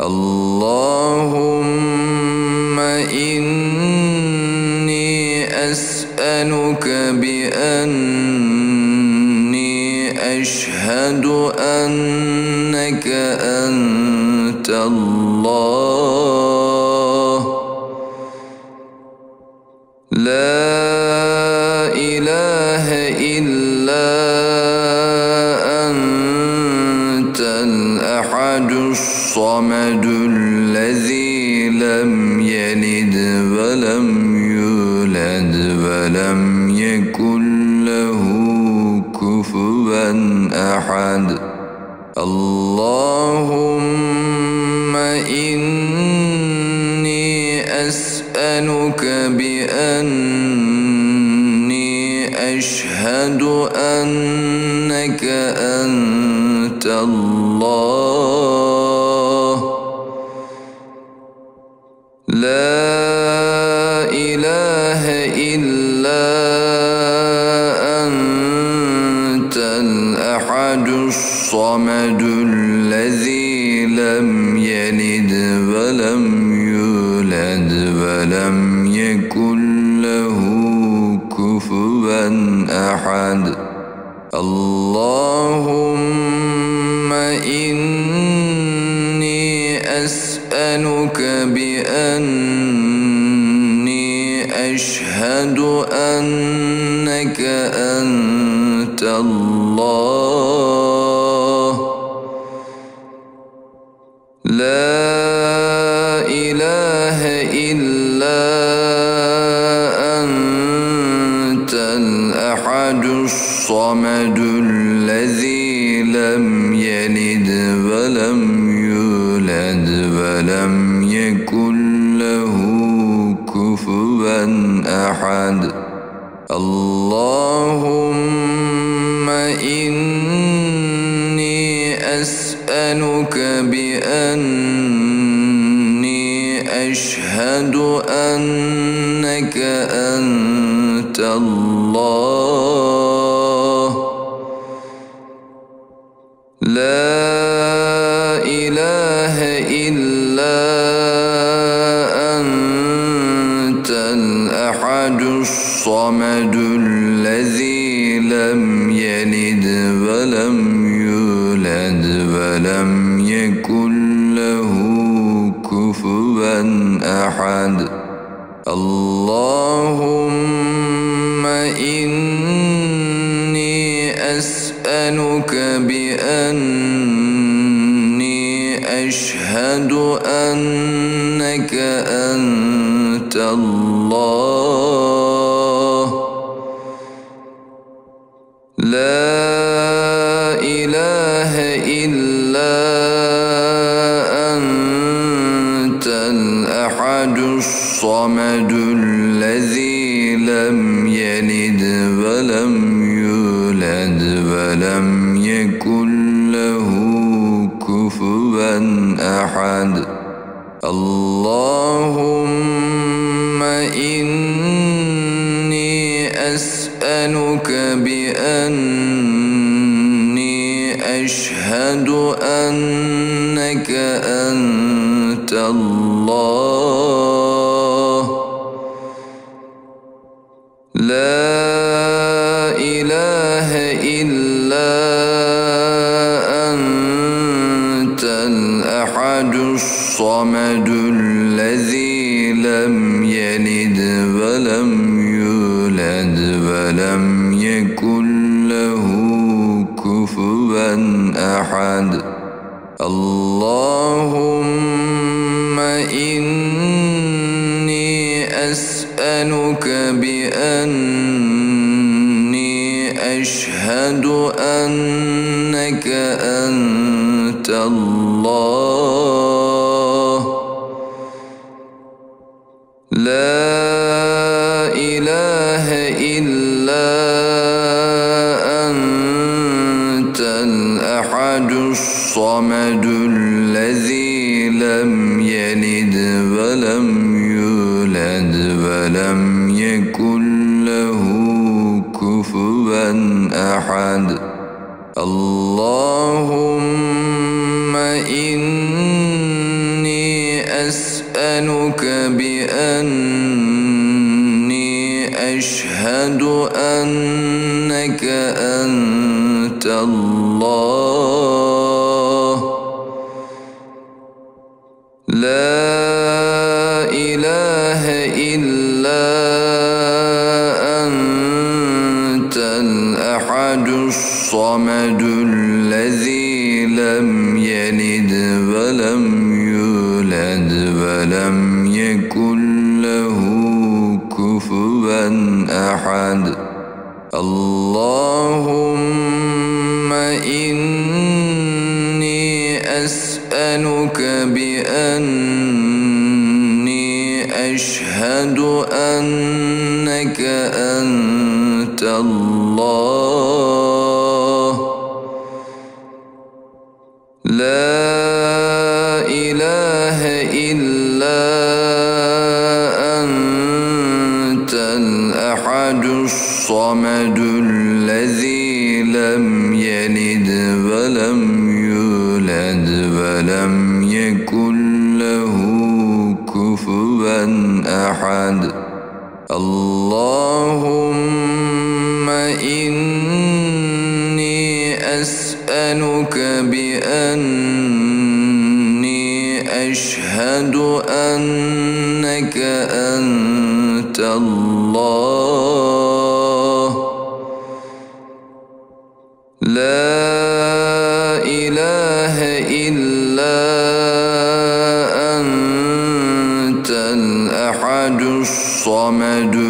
اللهم إني أسألك بأني أشهد أنك أنت الله. أني أشهد أنك أحد. اللهم إني أسألك بأني أشهد أنك 3, 2, 1.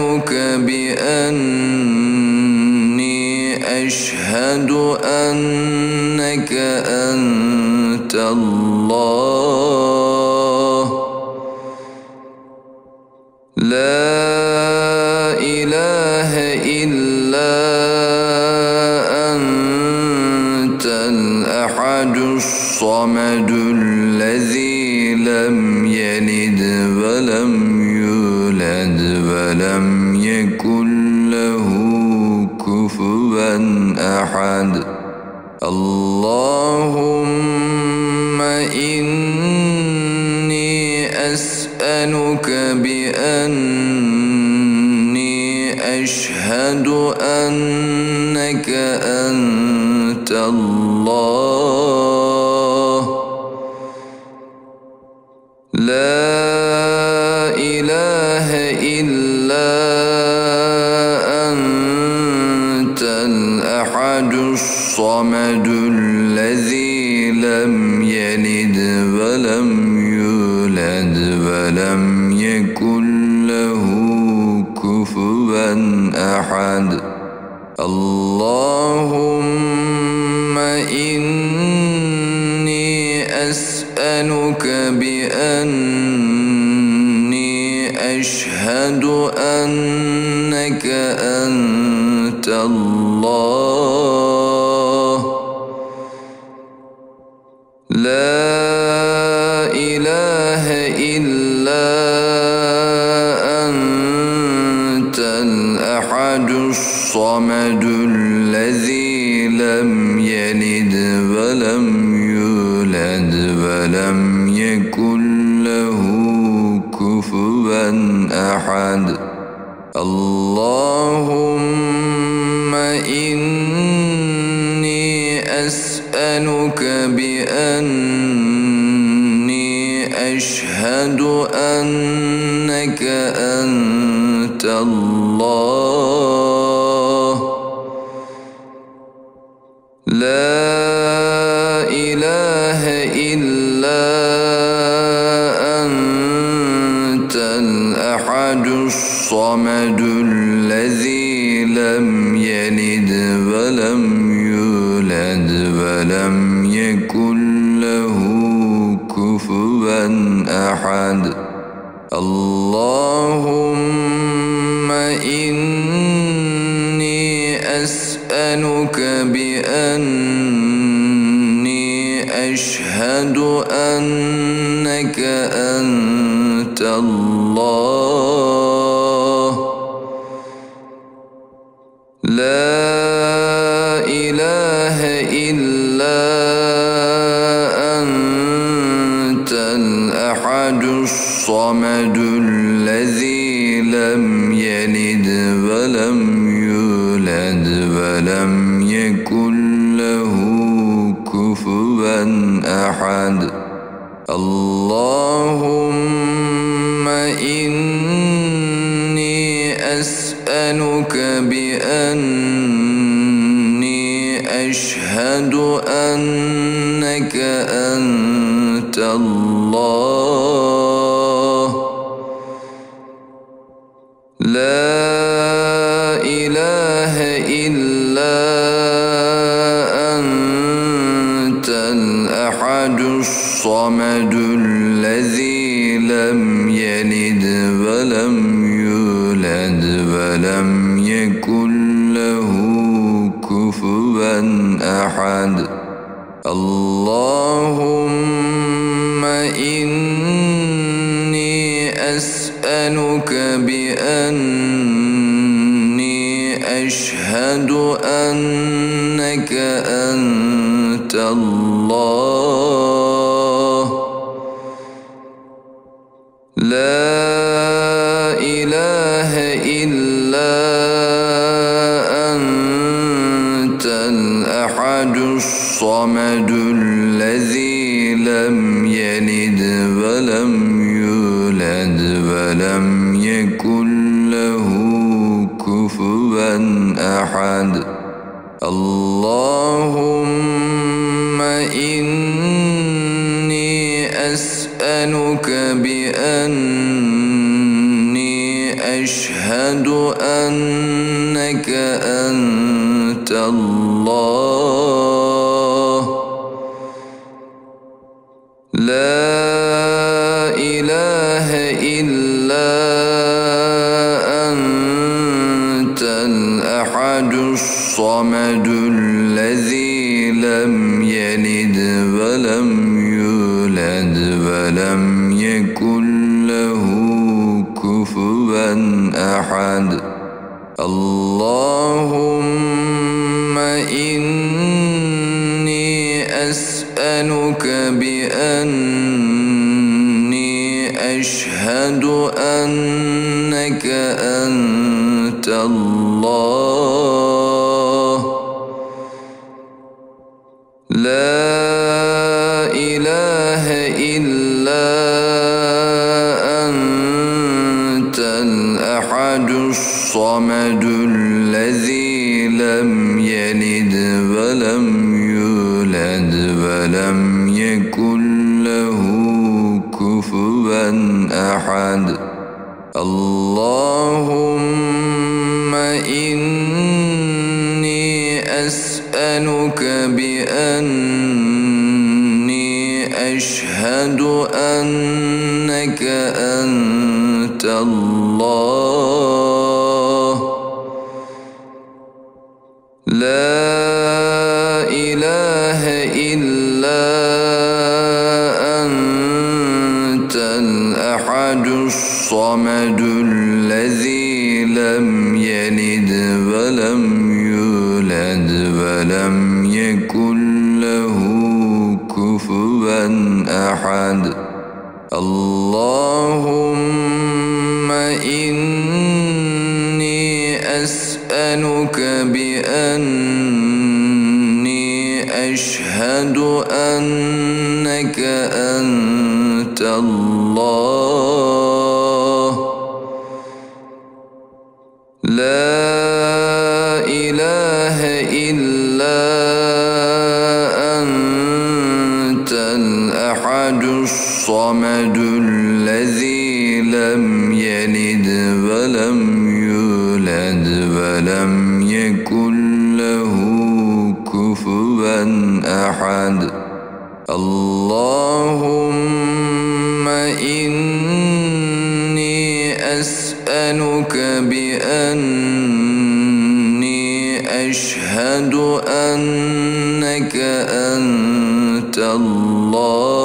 أسألك بأني أشهد أنك أنت الله. لم يلد ولم يولد ولم يكن له كفوا أحد. اللهم إني أسألك بأني أشهد أن اللهم إني أسألك بأني أشهد أنك أنت الله. كفوا أحد. اللهم إني أسألك إلا أسألك بأني أشهد أنك أنت الله. الذي لم يلد ولم يولد ولم يكن له كفوا أحد. اللهم إني أسألك بأني أشهد أن أنت الله.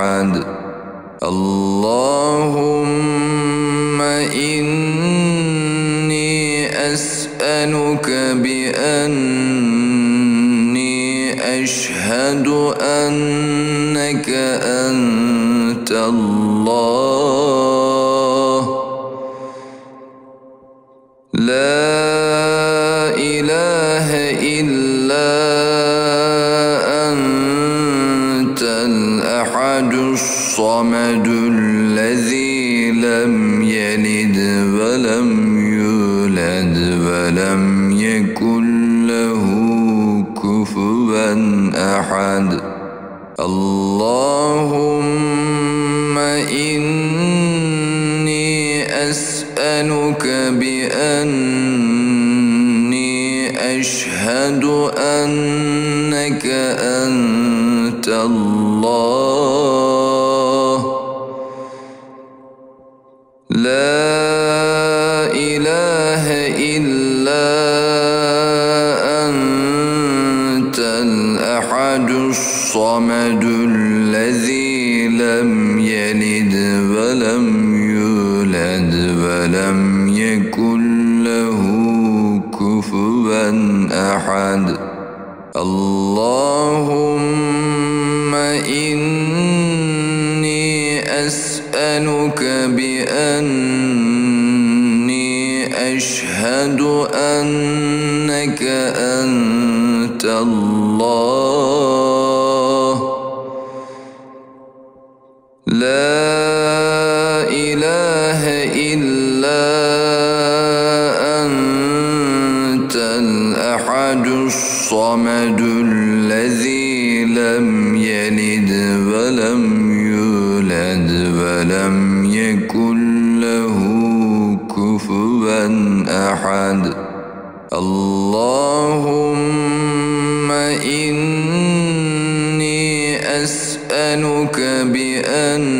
أحد اللهم إني أسألك بأني أشهد أن ذلك بأني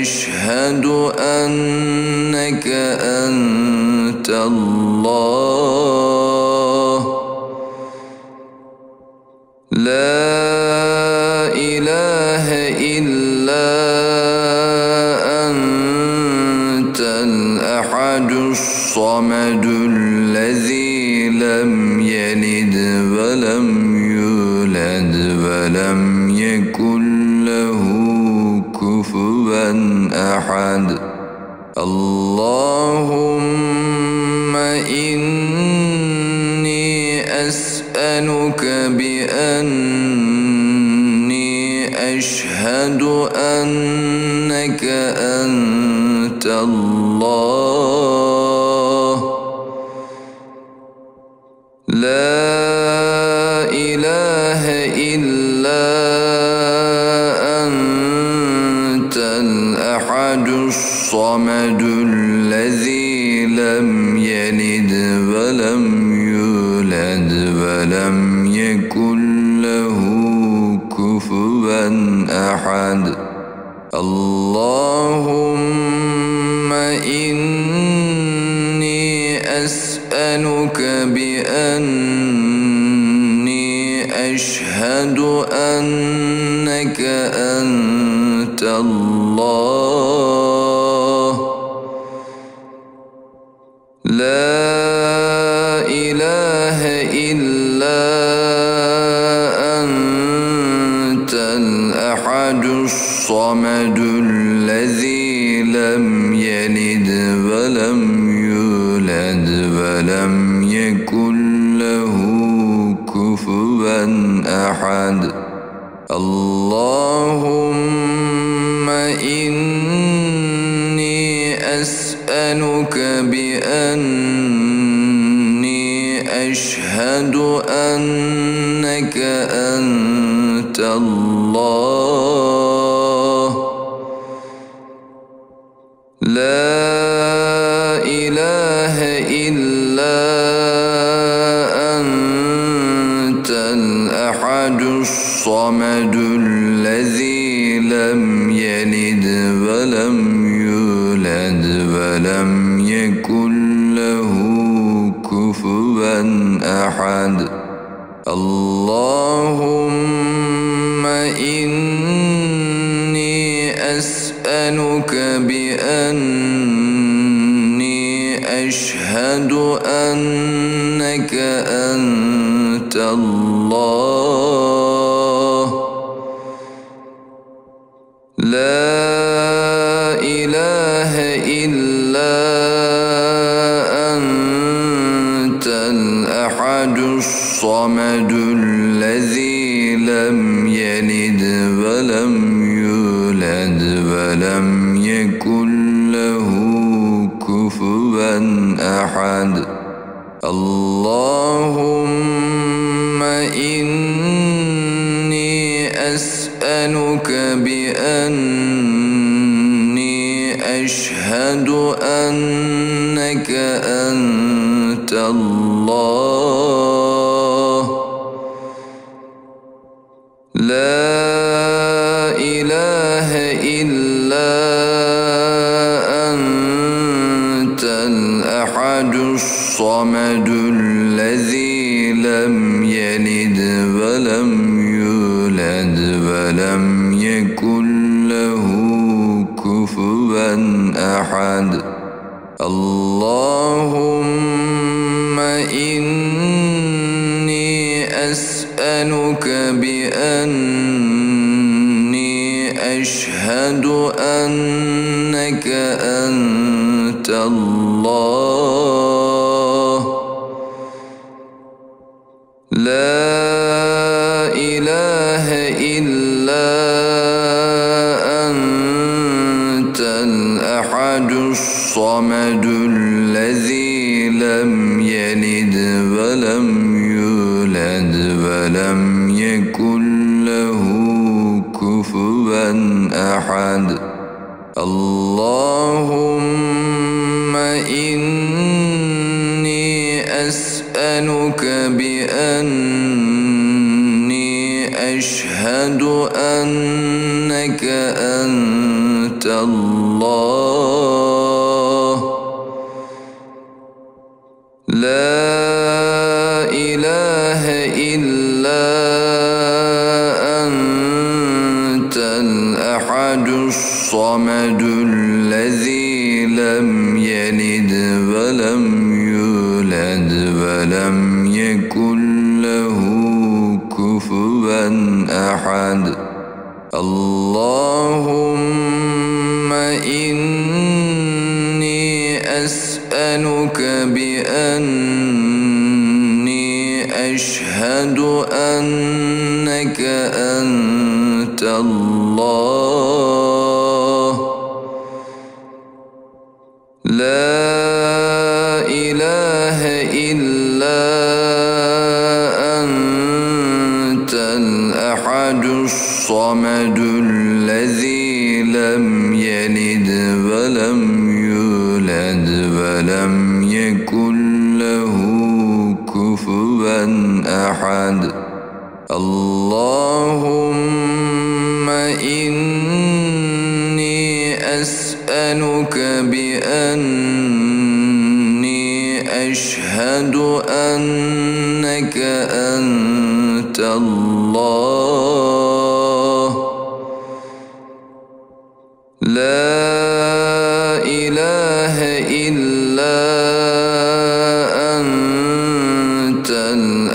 أشهد أن الصمد الذي لم يلد ولم يولد ولم يكن له كفوا أحد. اللهم إني أسألك بأني أشهد أن إنك أنت الله. لا إله إلا أنت الأحد الصمد إني أسألك بأني أشهد أن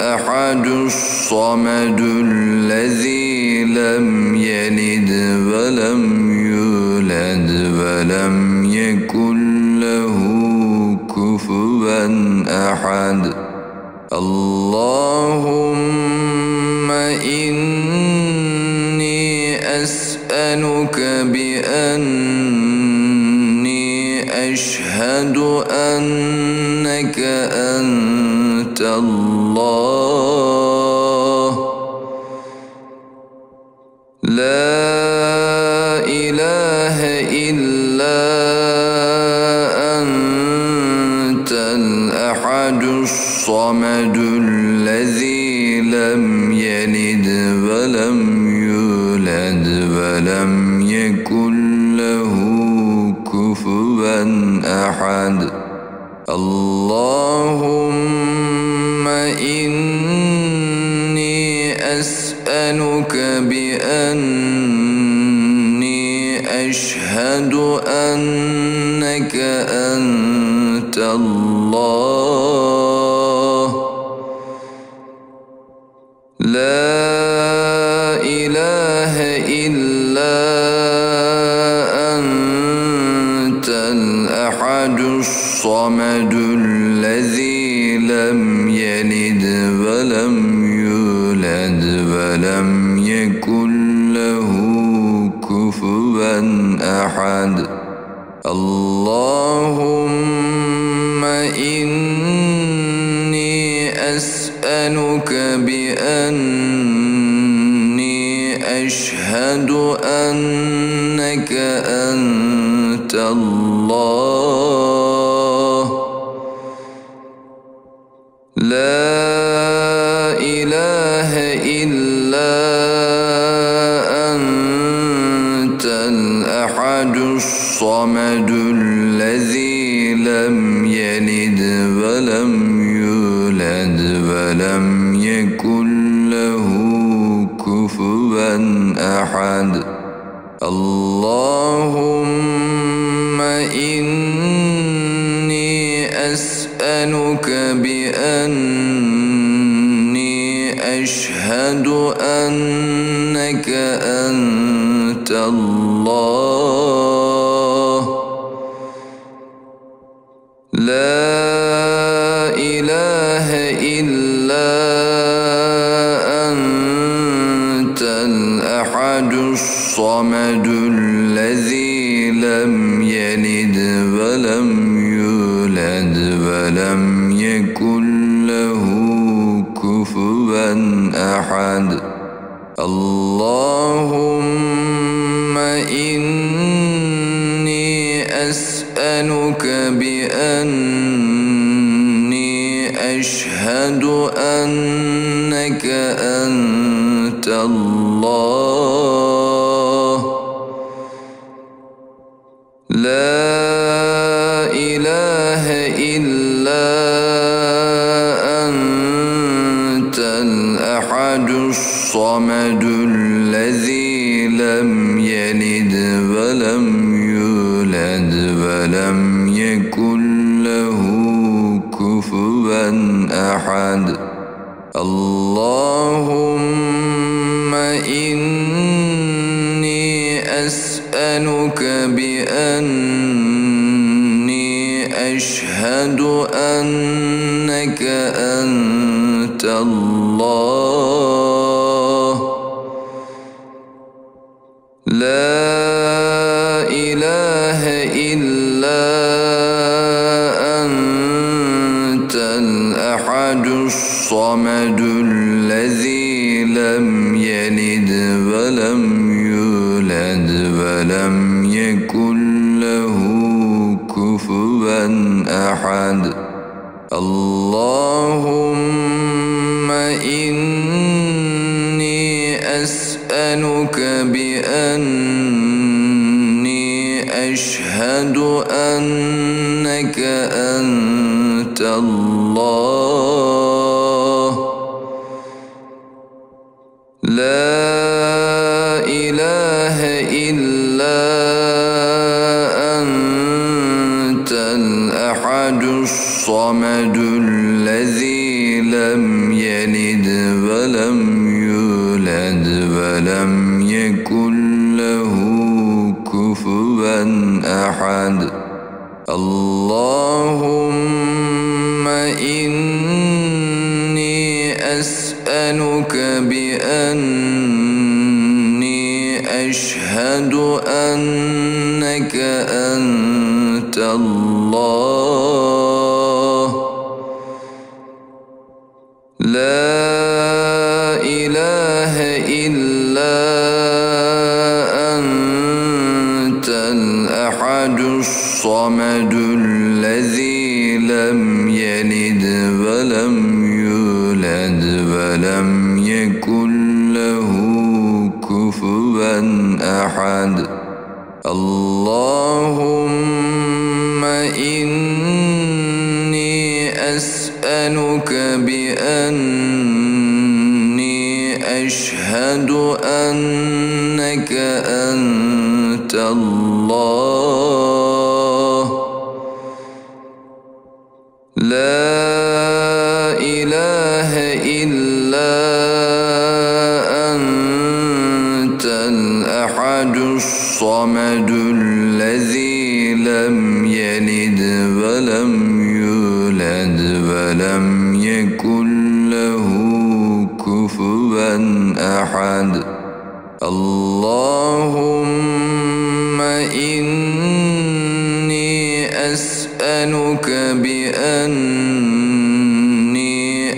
الأحد الصمد الذي لم يلد ولم يولد ولم يكن له كفوا أحد. اللهم إني أسألك بأني أشهد أن اللهم إني أسألك بأني أشهد أنك أنت الله. لا إله إلا أنت الأحد الصمد. ولم يكن له كفوا أحد اللهم إني أسألك بأني أشهد أن لا الأحد الصمد الذي لم يلد ولم يولد ولم يكن له كفوا أحد. اللهم إني أسألك بأني أشهد أن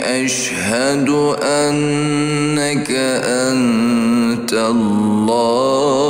أشهد أنك أنت الله.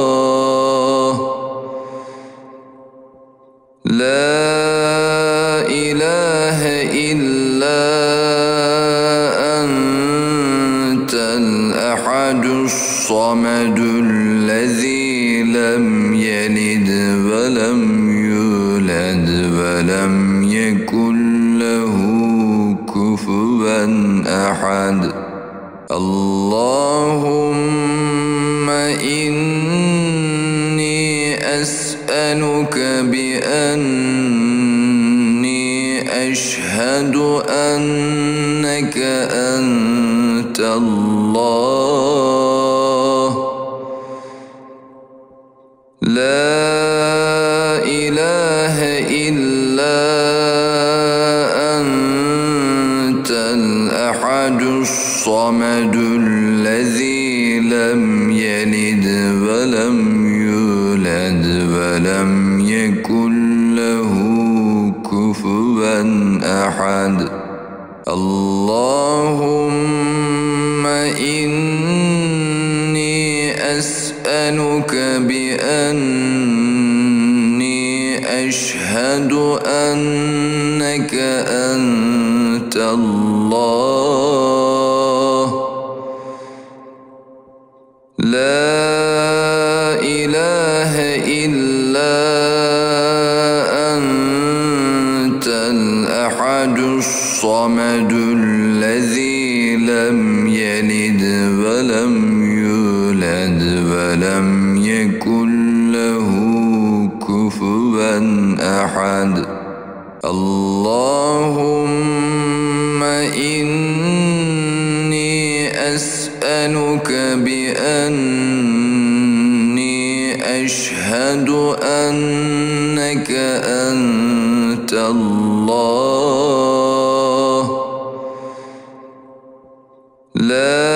لا